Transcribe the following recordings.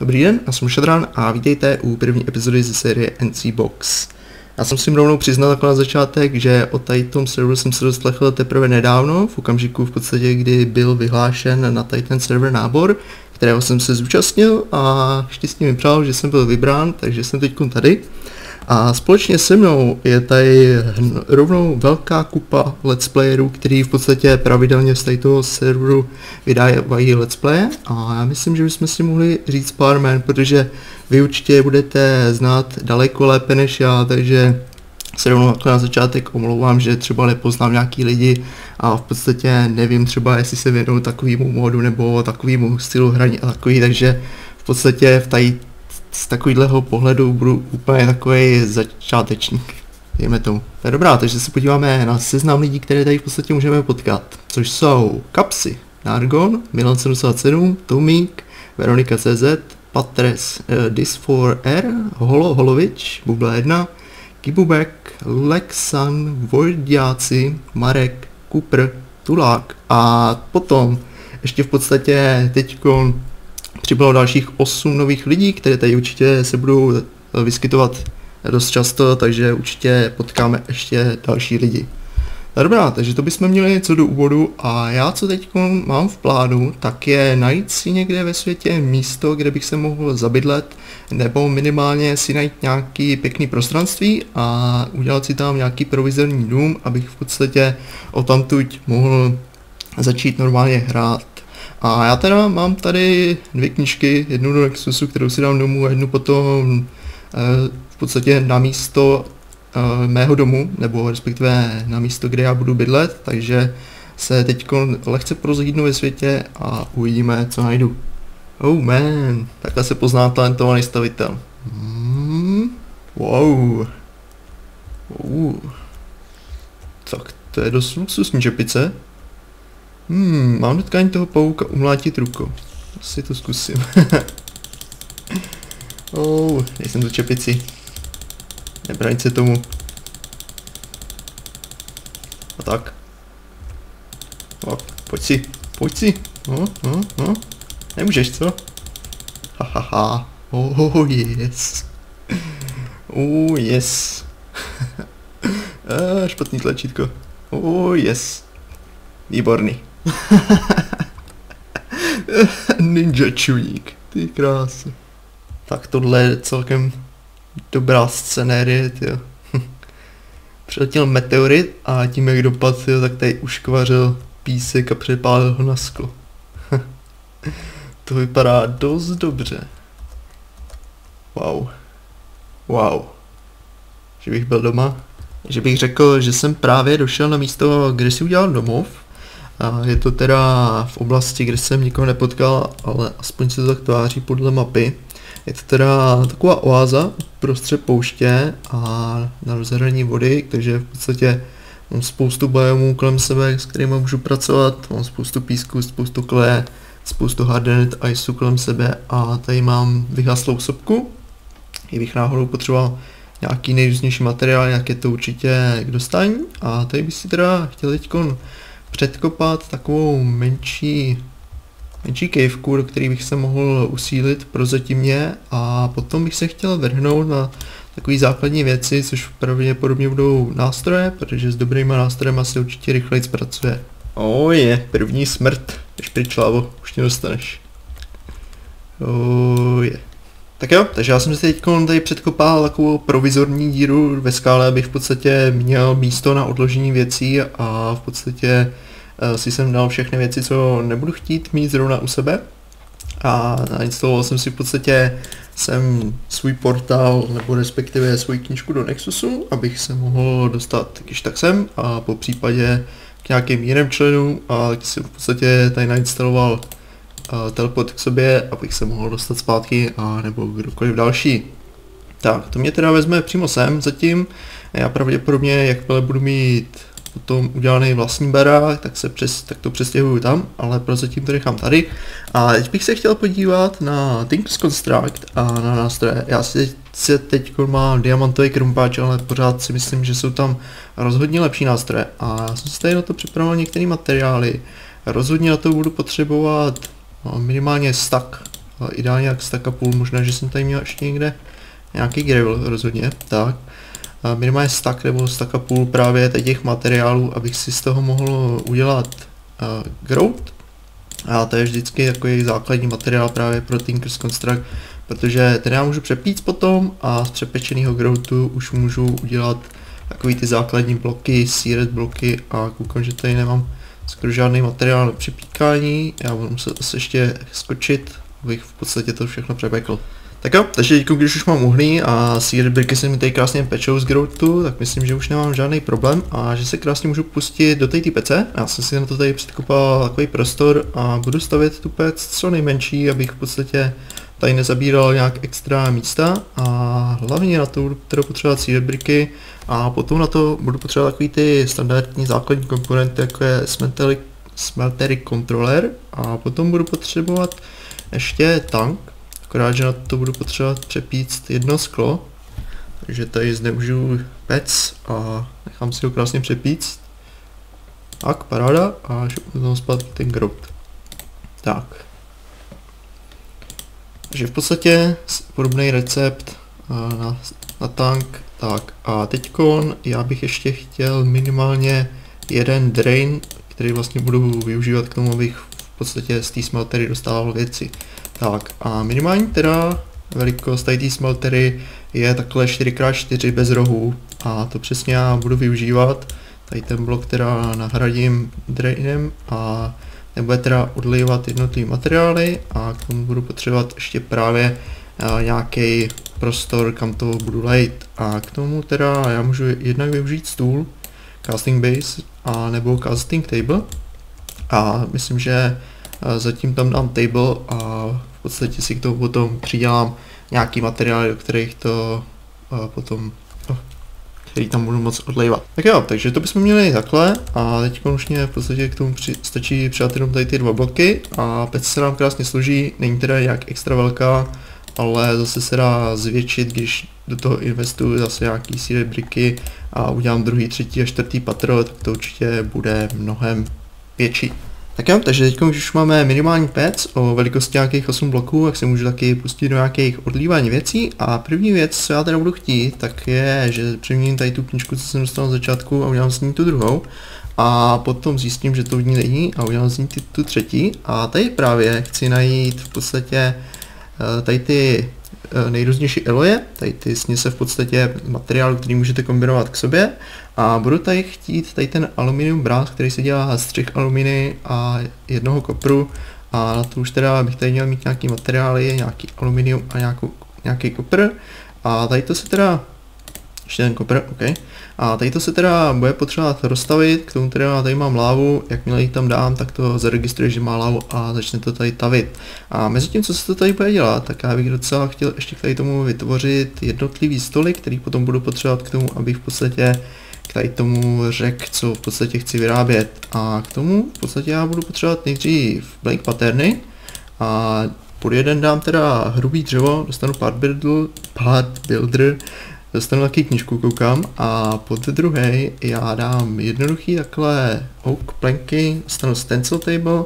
Dobrý den, já jsem Šadran a vítejte u první epizody ze série NC Box. Já jsem si rovnou přiznal jako na začátek, že o tady tom serveru jsem se doslechl teprve nedávno, v okamžiku v podstatě, kdy byl vyhlášen na tady ten server nábor, kterého jsem se zúčastnil a štěstí mi přál, že jsem byl vybrán, takže jsem teď tady. A společně se mnou je tady rovnou velká kupa let's playerů, který v podstatě pravidelně z toho serveru vydávají let's play a já myslím, že bychom si mohli říct pár jmen, protože vy určitě budete znát daleko lépe než já, takže se rovnou jako na začátek omlouvám, že třeba nepoznám nějaký lidi a v podstatě nevím třeba, jestli se věnou takovému módu nebo takovému stylu hraní a takový, takže v podstatě v tady z takového pohledu budu úplně takový začátečník. Dejme tomu. To je dobrá, takže se podíváme na seznam lidí, které tady v podstatě můžeme potkat. Což jsou Kapsy, Nargon, Milan 77, Tomík, Veronika CZ, Patres, uh, Dis4R, Holo Holovič, Bubla 1, Kibubek, Lexan, Vojdiáci, Marek, Kupr, Tulák a potom ještě v podstatě teďko přibylo dalších 8 nových lidí, které tady určitě se budou eh, vyskytovat dost často, takže určitě potkáme ještě další lidi. Dobrá, takže to bychom měli něco do úvodu a já co teď mám v plánu, tak je najít si někde ve světě místo, kde bych se mohl zabydlet, nebo minimálně si najít nějaký pěkný prostranství a udělat si tam nějaký provizorní dům, abych v podstatě o tamtuť mohl začít normálně hrát. A já teda mám tady dvě knížky, jednu do Nexusu, kterou si dám domů a jednu potom eh, v podstatě na místo eh, mého domu, nebo respektive na místo, kde já budu bydlet, takže se teď lehce prozhlídnu ve světě a uvidíme, co najdu. Oh man, takhle se pozná talentovaný stavitel. Hmm, wow. Uh. Tak to je dost luxusní čepice. Hmm, mám tkání toho pauka umlátit rukou. Asi to zkusím. oh, nejsem do čepici. Nebraň se tomu. A tak. O, pojď si, pojď si. No, no, no. Nemůžeš, co? Hahaha. Ha, ha. Oh, yes. Oh, yes. ah, špatný tlačítko. Oh, yes. Výborný. Ninja čuník, ty krásy. Tak tohle je celkem dobrá scenérie, ty. Přiletěl meteorit a tím jak dopadl, tak tady uškvařil písek a přepálil ho na sklo. to vypadá dost dobře. Wow. Wow. Že bych byl doma. Že bych řekl, že jsem právě došel na místo, kde si udělal domov a je to teda v oblasti, kde jsem nikoho nepotkal, ale aspoň se to tak tváří podle mapy. Je to teda taková oáza prostřed pouště a na rozhraní vody, takže v podstatě mám spoustu biomů kolem sebe, s kterými můžu pracovat, mám spoustu písku, spoustu kleje, spoustu hardened iceu kolem sebe a tady mám vyhaslou sopku, kdybych náhodou potřeboval nějaký nejrůznější materiál, jak je to určitě k dostání a tady bych si teda chtěl teďkon předkopat takovou menší, menší kejvku, do který bych se mohl usílit prozatímně a potom bych se chtěl vrhnout na takové základní věci, což pravděpodobně budou nástroje, protože s dobrýma nástrojema se určitě rychleji zpracuje. O je, první smrt, než pryč už tě dostaneš. O je. Tak jo, takže já jsem si teď tady předkopal takovou provizorní díru ve skále, abych v podstatě měl místo na odložení věcí a v podstatě uh, si jsem dal všechny věci, co nebudu chtít mít zrovna u sebe. A nainstaloval jsem si v podstatě jsem svůj portál, nebo respektive svou knížku do Nexusu, abych se mohl dostat když tak sem a po případě k nějakým jiným členům a taky jsem v podstatě tady nainstaloval teleport k sobě, abych se mohl dostat zpátky a nebo kdokoliv další. Tak, to mě teda vezme přímo sem zatím. Já pravděpodobně, jakmile budu mít potom udělaný vlastní barák, tak, se přes, tak to přestěhuju tam, ale prozatím to nechám tady. A teď bych se chtěl podívat na Things Construct a na nástroje. Já si se teď mám diamantový krumpáč, ale pořád si myslím, že jsou tam rozhodně lepší nástroje. A já jsem si tady na to připravil některé materiály. Rozhodně na to budu potřebovat minimálně stack ideálně jak stack a půl, možná, že jsem tady měl ještě někde nějaký gravel rozhodně, tak. Minimálně stack nebo stack a půl právě těch materiálů, abych si z toho mohl udělat uh, grout. A to je vždycky takový základní materiál právě pro Tinkers Construct, protože ten já můžu přepít potom a z přepečeného groutu už můžu udělat takový ty základní bloky, seared bloky a koukám, že tady nemám skoro žádný materiál na připíkání, já budu muset asi ještě skočit, abych v podstatě to všechno přepekl. Tak jo, takže teď, když už mám uhlí a seared bricky se mi tady krásně pečou z groutu, tak myslím, že už nemám žádný problém a že se krásně můžu pustit do té pece. Já jsem si na to tady předkopal takový prostor a budu stavět tu pec co nejmenší, abych v podstatě tady nezabíral nějak extra místa a hlavně na to budu potřebovat seared bricky a potom na to budu potřebovat takový ty standardní základní komponenty, jako je smeltery, smeltery controller a potom budu potřebovat ještě tank, akorát, že na to budu potřebovat přepíct jedno sklo, takže tady zneužiju pec a nechám si ho krásně přepíct. Tak, paráda a šupnu tam zpátky ten grout. Tak. Takže v podstatě podobný recept na, na tank tak a teďkon já bych ještě chtěl minimálně jeden drain, který vlastně budu využívat k tomu, abych v podstatě z té smeltery dostával věci. Tak a minimální teda velikost té smeltery je takhle 4x4 bez rohů a to přesně já budu využívat. Tady ten blok teda nahradím drainem a nebude teda odlejovat jednotlivé materiály a k tomu budu potřebovat ještě právě nějaký prostor, kam to budu lejt. A k tomu teda já můžu jednak využít stůl, casting base, a nebo casting table. A myslím, že zatím tam dám table a v podstatě si k tomu potom přidělám nějaký materiály, do kterých to potom no, který tam budu moc odlejvat. Tak jo, takže to bychom měli takhle a teď už mě v podstatě k tomu při, stačí přijat jenom tady ty dva bloky a pec se nám krásně složí, není teda jak extra velká, ale zase se dá zvětšit, když do toho investuju zase nějaký síly briky a udělám druhý, třetí a čtvrtý patro, tak to určitě bude mnohem větší. Tak jo, takže teď už máme minimální pec o velikosti nějakých 8 bloků, tak se můžu taky pustit do nějakých odlívání věcí. A první věc, co já teda budu chtít, tak je, že přeměním tady tu knižku, co jsem dostal na začátku a udělám s ní tu druhou. A potom zjistím, že to v ní není a udělám z ní tu třetí. A tady právě chci najít v podstatě Eh, tady ty nejrůznější eloje, tady ty směse v podstatě materiálu, který můžete kombinovat k sobě. A budu tady chtít tady ten aluminium brát, který se dělá z třech aluminy a jednoho kopru. A na to už teda bych tady měl mít nějaký materiály, nějaký aluminium a nějakou, nějaký kopr. A tady to se teda ještě ten kopr, ok. A tady to se teda bude potřebovat rozstavit, k tomu teda tady mám lávu, jakmile ji tam dám, tak to zaregistruje, že má lávu a začne to tady tavit. A mezi tím, co se to tady bude dělat, tak já bych docela chtěl ještě k tady tomu vytvořit jednotlivý stoly, který potom budu potřebovat k tomu, abych v podstatě k tady tomu řekl, co v podstatě chci vyrábět. A k tomu v podstatě já budu potřebovat nejdřív blank paterny a pod jeden dám teda hrubý dřevo, dostanu part builder, part builder dostanu taky knižku, koukám, a pod druhý já dám jednoduchý takhle oak planky, dostanu stencil table,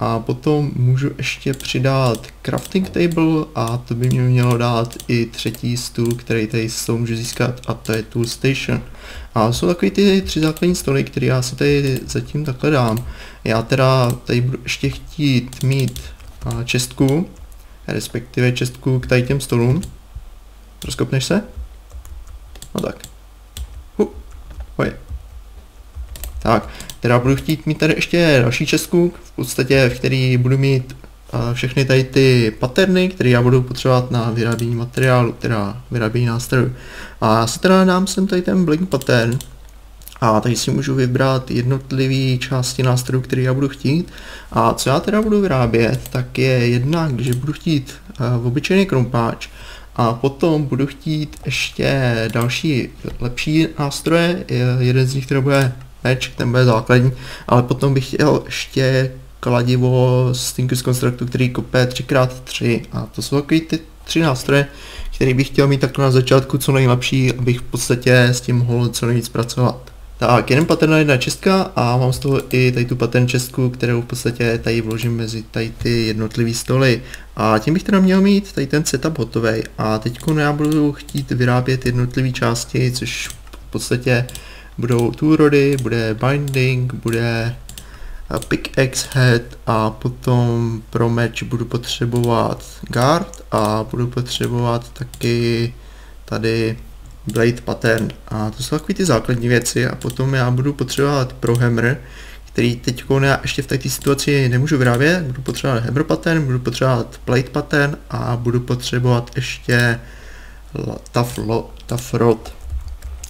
a potom můžu ještě přidat crafting table a to by mě mělo dát i třetí stůl, který tady s tou můžu získat a to je tool station. A jsou takový ty tři základní stoly, které já si tady zatím takhle dám. Já teda tady budu ještě chtít mít čestku, respektive čestku k tady těm stolům. Rozkopneš se? No tak. Hu. Oj. Tak, teda budu chtít mít tady ještě další česku, v podstatě v který budu mít uh, všechny tady ty paterny, které já budu potřebovat na vyrábění materiálu, teda vyrábění nástrojů. A já si teda dám sem tady ten blink pattern, a tady si můžu vybrat jednotlivé části nástrojů, které já budu chtít. A co já teda budu vyrábět, tak je jednak, když budu chtít uh, obyčejný krumpáč, a potom budu chtít ještě další lepší nástroje, jeden z nich, který bude meč, ten bude základní, ale potom bych chtěl ještě kladivo z Tinker's Constructu, který kope 3x3 a to jsou takový ty tři nástroje, který bych chtěl mít takhle na začátku co nejlepší, abych v podstatě s tím mohl co nejvíc pracovat. Tak, jeden pattern na jedna čestka a mám z toho i tady tu pattern čestku, kterou v podstatě tady vložím mezi tady ty jednotlivé stoly. A tím bych teda měl mít tady ten setup hotový. A teď já budu chtít vyrábět jednotlivé části, což v podstatě budou tool rody, bude binding, bude pickaxe head a potom pro meč budu potřebovat guard a budu potřebovat taky tady blade pattern a to jsou takové ty základní věci a potom já budu potřebovat pro hammer, který teď já ještě v této situaci nemůžu vyrábět, budu potřebovat hammer pattern, budu potřebovat blade pattern a budu potřebovat ještě tough, tough rod.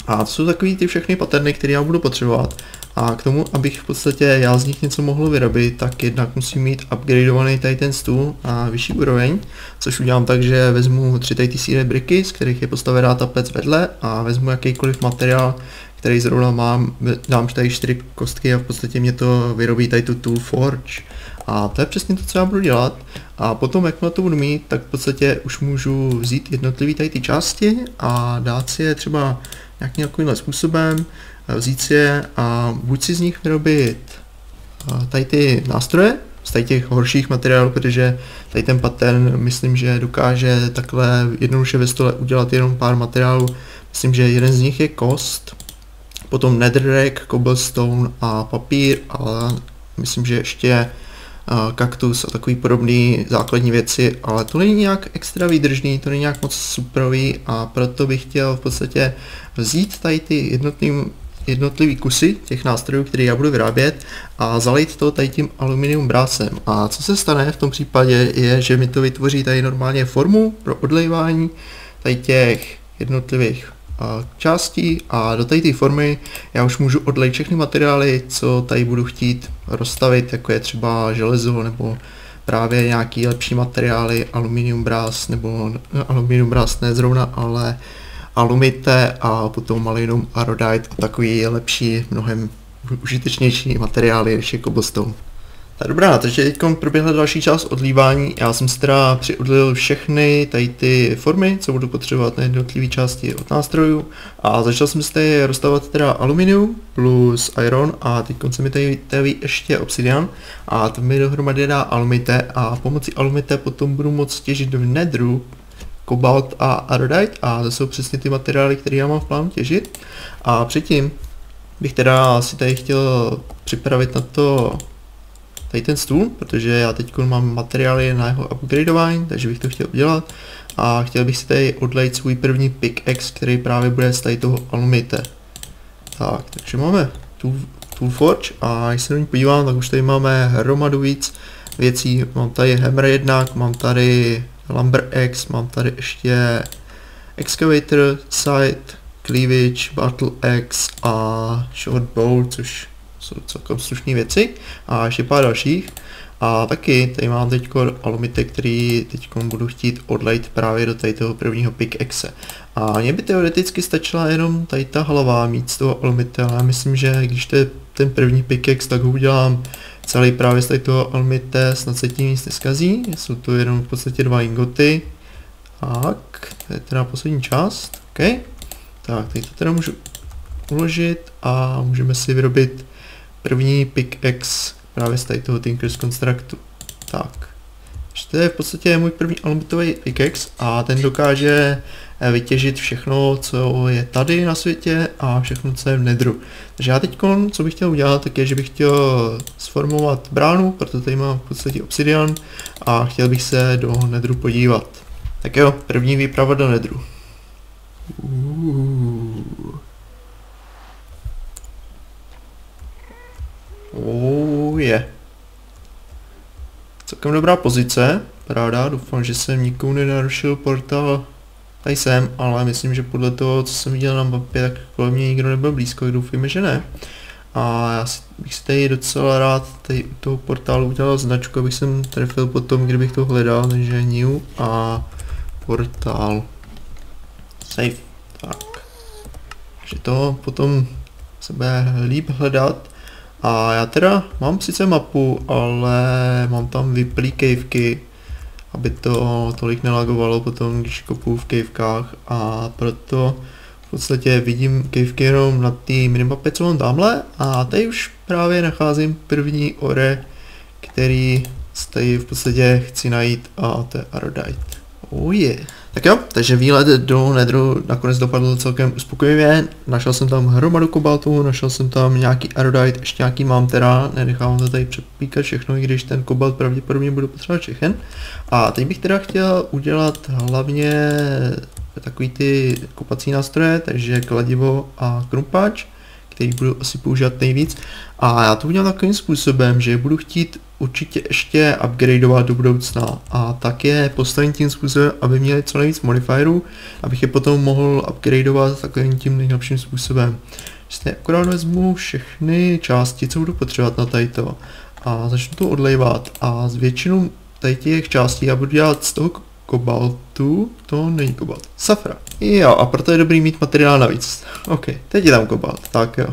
A to jsou takový ty všechny paterny, které já budu potřebovat. A k tomu, abych v podstatě já z nich něco mohl vyrobit, tak jednak musím mít upgradeovaný tady ten stůl na vyšší úroveň, což udělám tak, že vezmu tři tady ty bricky, z kterých je postavená ta pec vedle a vezmu jakýkoliv materiál, který zrovna mám, dám tady čtyři kostky a v podstatě mě to vyrobí tady tu Tool Forge. A to je přesně to, co já budu dělat. A potom, jak na to budu mít, tak v podstatě už můžu vzít jednotlivý tady ty části a dát si je třeba nějakým takovýmhle způsobem, vzít si je a buď si z nich vyrobit tady ty nástroje, z tady těch horších materiálů, protože tady ten pattern myslím, že dokáže takhle jednoduše ve stole udělat jenom pár materiálů. Myslím, že jeden z nich je kost, potom netherrack, cobblestone a papír, ale myslím, že ještě kaktus a takový podobný základní věci, ale to není nějak extra výdržný, to není nějak moc superový a proto bych chtěl v podstatě vzít tady ty jednotlivý, jednotlivý kusy těch nástrojů, které já budu vyrábět a zalít to tady tím aluminium brásem. A co se stane v tom případě je, že mi to vytvoří tady normálně formu pro odlejvání tady těch jednotlivých částí a do té formy já už můžu odlejt všechny materiály, co tady budu chtít rozstavit, jako je třeba železo nebo právě nějaký lepší materiály, aluminium brás nebo aluminium brás ne zrovna, ale alumite a potom malinum arodite a takový lepší, mnohem užitečnější materiály než je cobblestone. Tak dobrá, takže teď proběhla další část odlívání. Já jsem si teda přiodlil všechny tady ty formy, co budu potřebovat na jednotlivé části od nástrojů a začal jsem si tady rozstavovat teda aluminium plus iron a teď se mi tady teví ještě obsidian a to mi dohromady dá alumite a pomocí alumite potom budu moct těžit v nedru kobalt a arodite a to jsou přesně ty materiály, které já mám v plánu těžit a předtím bych teda si tady chtěl připravit na to tady ten stůl, protože já teď mám materiály na jeho upgradeování, takže bych to chtěl udělat a chtěl bych si tady odlejt svůj první pickaxe, který právě bude z tady toho alumite. Tak, takže máme tool, forge a když se na ní podívám, tak už tady máme hromadu víc věcí. Mám tady hammer jednak, mám tady lumber X, mám tady ještě excavator, side, cleavage, battle X a short bow, což jsou celkem slušné věci a ještě pár dalších. A taky tady mám teď alumity, který teď budu chtít odlejt právě do tady toho prvního pickaxe. A mě by teoreticky stačila jenom tady ta hlava mít z toho alumity, ale já myslím, že když to je ten první pickaxe, tak ho udělám celý právě z toho alumite, snad se tím nic neskazí, jsou to jenom v podstatě dva ingoty. Tak, to je teda poslední část, ok. Tak, tady to teda můžu uložit a můžeme si vyrobit první pickaxe právě z toho Tinker's Constructu. Tak. To je v podstatě můj první alumitový pickaxe a ten dokáže eh, vytěžit všechno, co je tady na světě a všechno, co je v nedru. Takže já teď, co bych chtěl udělat, tak je, že bych chtěl sformovat bránu, proto tady mám v podstatě obsidian a chtěl bych se do nedru podívat. Tak jo, první výprava do nedru. Oh, je. Celkem dobrá pozice, ráda, doufám, že jsem nikomu nenarušil portál tady jsem, ale myslím, že podle toho, co jsem viděl na mapě, tak kolem mě nikdo nebyl blízko, doufujeme, že ne. A já bych si tady docela rád tady u toho portálu udělal značku, abych jsem trefil potom, kdybych to hledal, takže new a portál. Safe. Tak. Takže to potom se bude líp hledat. A já teda mám sice mapu, ale mám tam vyplý kejvky, aby to tolik nelagovalo potom, když kopu v kejvkách a proto v podstatě vidím kejvky jenom na té minimapě, co mám tamhle a tady už právě nacházím první ore, který tady v podstatě chci najít a to je Arodite. Oh yeah. Tak jo, takže výlet do Nedru nakonec dopadl celkem uspokojivě. Našel jsem tam hromadu kobaltu, našel jsem tam nějaký Arodite, ještě nějaký mám teda, nenechám to tady přepíkat všechno, i když ten kobalt pravděpodobně budu potřebovat všechen. A teď bych teda chtěl udělat hlavně takový ty kopací nástroje, takže kladivo a krumpáč, který budu asi používat nejvíc. A já to udělám takovým způsobem, že budu chtít určitě ještě upgradeovat do budoucna a tak je postavím tím způsobem, aby měli co nejvíc modifierů, abych je potom mohl upgradeovat takovým tím nejlepším způsobem. Vlastně akorát vezmu všechny části, co budu potřebovat na tato a začnu to odlejvat a z většinu tady těch částí já budu dělat z toho kobaltu, to není kobalt, safra. Jo, a proto je dobrý mít materiál navíc. OK, teď je tam kobalt, tak jo.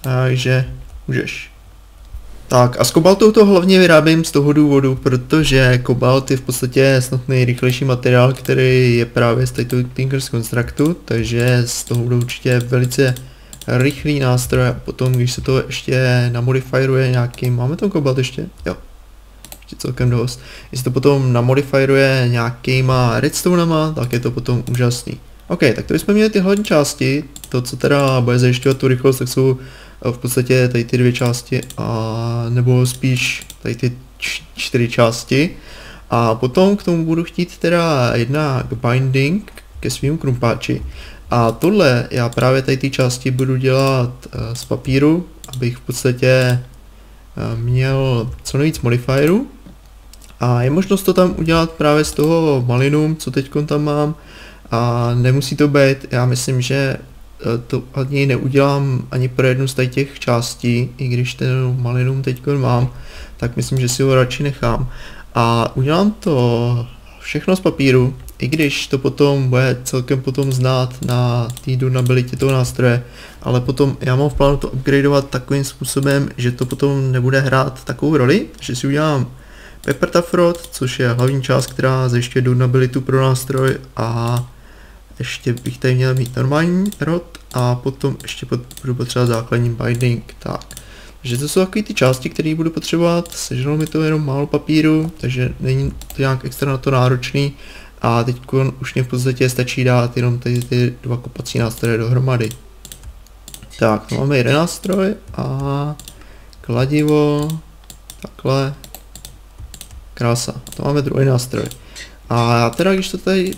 Takže můžeš. Tak a s kobaltou to hlavně vyrábím z toho důvodu, protože kobalt je v podstatě snad nejrychlejší materiál, který je právě z této Tinkers Constructu, takže z toho budou určitě velice rychlý nástroj a potom když se to ještě namodifieruje nějaký, máme tam kobalt ještě? Jo, ještě celkem dost. Jestli to potom namodifieruje nějakýma redstonama, tak je to potom úžasný. OK, tak to jsme měli ty hlavní části, to co teda bude zajišťovat tu rychlost, tak jsou v podstatě tady ty dvě části, a, nebo spíš tady ty čtyři části. A potom k tomu budu chtít teda jedna binding ke svým krumpáči. A tohle já právě tady ty části budu dělat uh, z papíru, abych v podstatě uh, měl co nejvíc modifierů. A je možnost to tam udělat právě z toho malinum, co teď tam mám. A nemusí to být, já myslím, že Eh, to ani neudělám ani pro jednu z těch částí, i když ten malinum teď mám, tak myslím, že si ho radši nechám. A udělám to všechno z papíru, i když to potom bude celkem potom znát na té durabilitě toho nástroje, ale potom já mám v plánu to upgradeovat takovým způsobem, že to potom nebude hrát takovou roli, že si udělám Pepper Tafrod, což je hlavní část, která zajišťuje durabilitu pro nástroj a ještě bych tady měl mít normální rod a potom ještě pod, budu potřebovat základní binding, tak. Takže to jsou takové ty části, které budu potřebovat, sežralo mi to jenom málo papíru, takže není to nějak extra na to náročný a teď už mě v podstatě stačí dát jenom tady ty dva kopací nástroje dohromady. Tak, to máme jeden nástroj a kladivo, takhle, krása, to máme druhý nástroj. A já teda, když to tady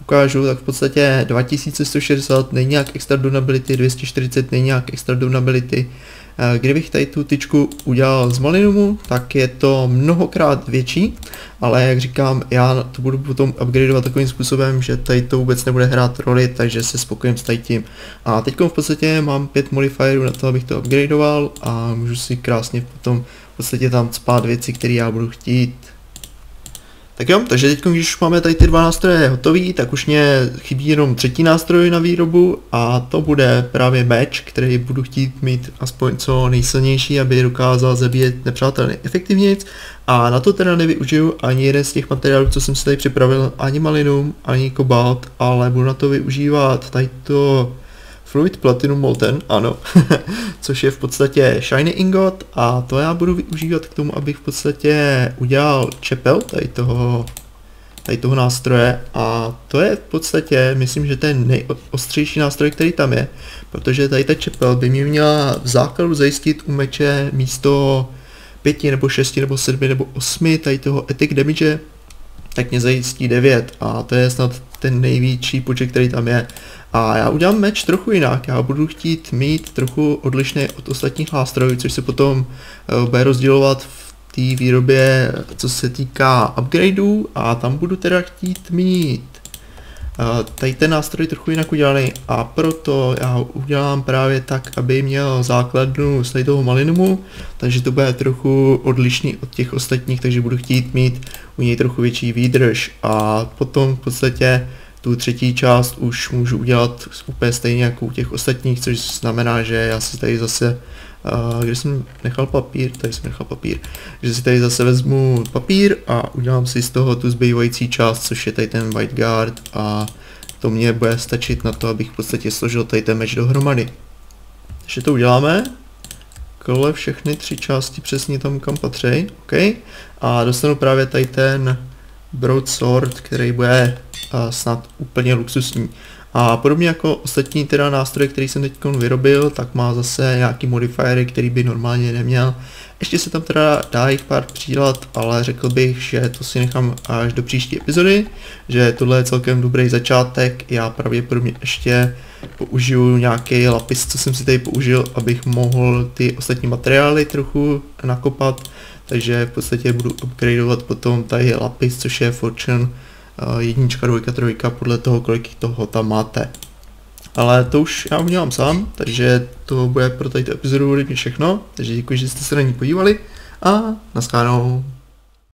ukážu, tak v podstatě 2160 není nějak extra durability, 240 není nějak extra durability. Eh, kdybych tady tu tyčku udělal z malinumu, tak je to mnohokrát větší, ale jak říkám, já to budu potom upgradeovat takovým způsobem, že tady to vůbec nebude hrát roli, takže se spokojím s tady tím. A teď v podstatě mám pět modifierů na to, abych to upgradeoval a můžu si krásně potom v podstatě tam spát věci, které já budu chtít tak jo, takže teď, když už máme tady ty dva nástroje hotový, tak už mě chybí jenom třetí nástroj na výrobu a to bude právě meč, který budu chtít mít aspoň co nejsilnější, aby dokázal zabíjet nepřátelé efektivněji. A na to teda nevyužiju ani jeden z těch materiálů, co jsem si tady připravil, ani malinum, ani kobalt, ale budu na to využívat tady to Fluid Platinum Molten, ano, což je v podstatě Shiny Ingot a to já budu využívat k tomu, abych v podstatě udělal čepel tady toho, tady toho nástroje a to je v podstatě, myslím, že ten nejostřejší nástroj, který tam je, protože tady ta čepel by mi měla v základu zajistit u meče místo pěti nebo šesti nebo sedmi nebo osmi tady toho epic damage, tak mě zajistí 9 a to je snad ten největší počet, který tam je. A já udělám meč trochu jinak, já budu chtít mít trochu odlišný od ostatních nástrojů, což se potom uh, bude rozdělovat v té výrobě, co se týká upgradeů a tam budu teda chtít mít uh, tady ten nástroj trochu jinak udělaný. A proto já udělám právě tak, aby měl základnu z toho malinumu, takže to bude trochu odlišný od těch ostatních, takže budu chtít mít u něj trochu větší výdrž. A potom v podstatě tu třetí část už můžu udělat úplně stejně jako u těch ostatních, což znamená, že já si tady zase, když jsem nechal papír, tady jsem nechal papír, že si tady zase vezmu papír a udělám si z toho tu zbývající část, což je tady ten white guard a to mě bude stačit na to, abych v podstatě složil tady ten meč dohromady. Takže to uděláme. Kole všechny tři části přesně tam kam patří, OK. A dostanu právě tady ten broadsword, který bude snad úplně luxusní. A podobně jako ostatní teda nástroje, který jsem teď vyrobil, tak má zase nějaký modifiery, který by normálně neměl. Ještě se tam teda dá jich pár přidělat, ale řekl bych, že to si nechám až do příští epizody, že tohle je celkem dobrý začátek, já pravděpodobně ještě použiju nějaký lapis, co jsem si tady použil, abych mohl ty ostatní materiály trochu nakopat, takže v podstatě budu upgradeovat potom tady lapis, což je Fortune jednička, dvojka, trojka, podle toho, kolik toho tam máte. Ale to už já udělám sám, takže to bude pro tady epizodu všechno, takže děkuji, že jste se na ní podívali a naschledanou.